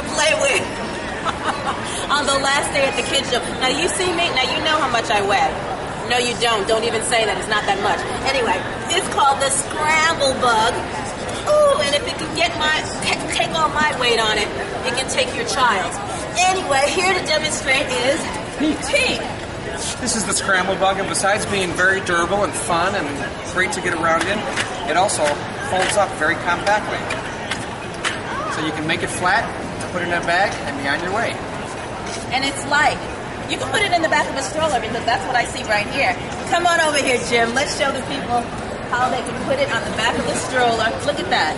play with. On the last day at the kids show. Now you see me. Now you know how much I weigh. No, you don't. Don't even say that. It's not that much. Anyway, it's called the scramble bug. Ooh, and if it can get my take all my weight on it, it can take your child's. Anyway, here to demonstrate is Pete. This is the scramble bug, and besides being very durable and fun and great to get around in, it also folds up very compactly. So you can make it flat, put it in a bag, and be on your way. And it's like, You can put it in the back of a stroller because that's what I see right here. Come on over here, Jim. Let's show the people how they can put it on the back of the stroller. Look at that.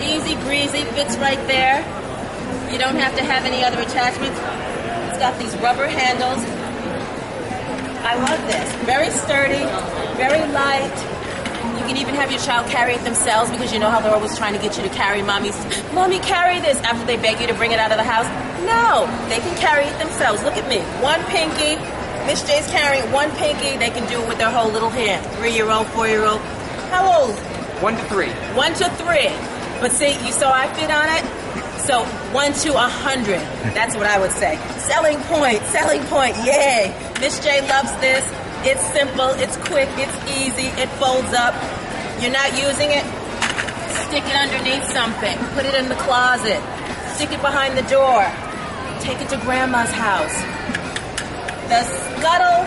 Easy breezy, fits right there. You don't have to have any other attachments. It's got these rubber handles. I love this. Very sturdy, very light. You can even have your child carry it themselves because you know how they're always trying to get you to carry mommy's. Mommy, carry this after they beg you to bring it out of the house. No, they can carry it themselves. Look at me. One pinky. Miss J's carrying one pinky. They can do it with their whole little hand. Three year old, four year old. How old? One to three. One to three. But see, you saw I fit on it? So one to a hundred. That's what I would say. Selling point, selling point, yay. Miss J loves this. It's simple, it's quick, it's easy, it folds up. You're not using it? Stick it underneath something. Put it in the closet. Stick it behind the door. Take it to grandma's house. The scuttle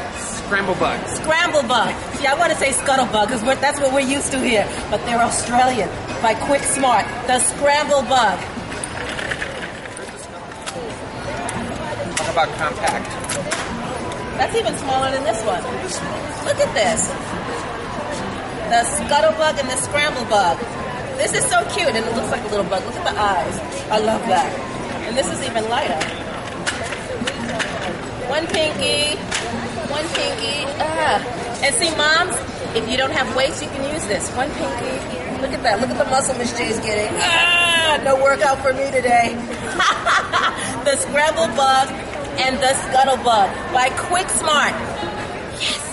Scramble bug. Scramble bug. See, I want to say scuttlebug because that's what we're used to here, but they're Australian by Quick Smart. The scramble bug. Talk about compact. That's even smaller than this one. Look at this. The scuttlebug and the scramble bug. This is so cute, and it looks like a little bug. Look at the eyes. I love that. And this is even lighter. One pinky, one pinky. Ah. And see, moms, if you don't have weights, you can use this. One pinky. Look at that. Look at the muscle Miss J's getting. Ah, no workout for me today. the scramble bug and the scuttlebug by Quick Smart. Yes.